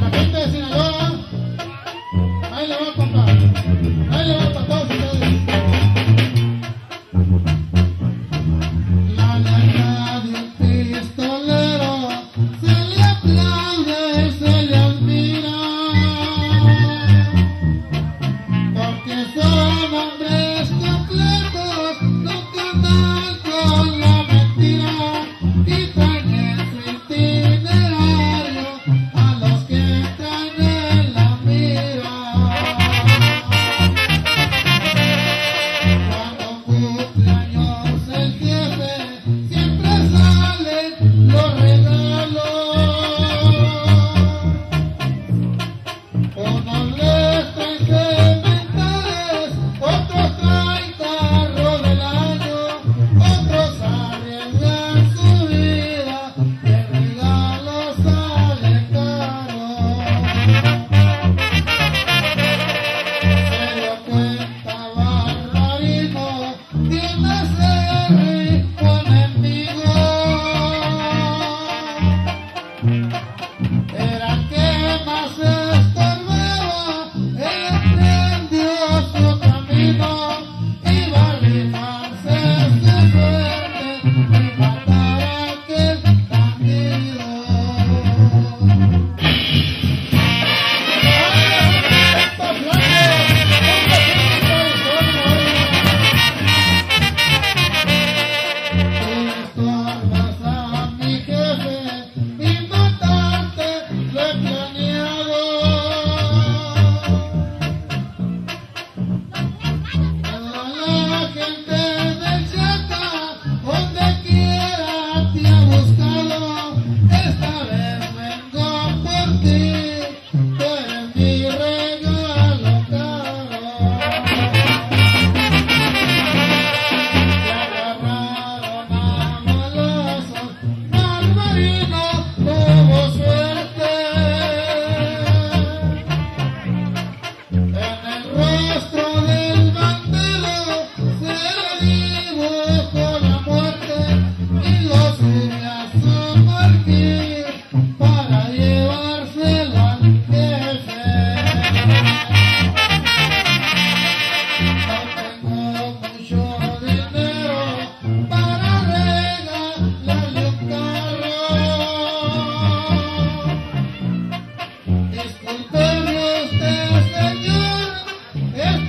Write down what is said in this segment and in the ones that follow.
La gente de Sinaloa, ahí le va, compa, ahí le va, compa. Oh. Música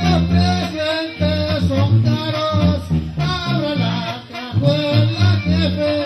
Los presentes son caros, abra la cajuela que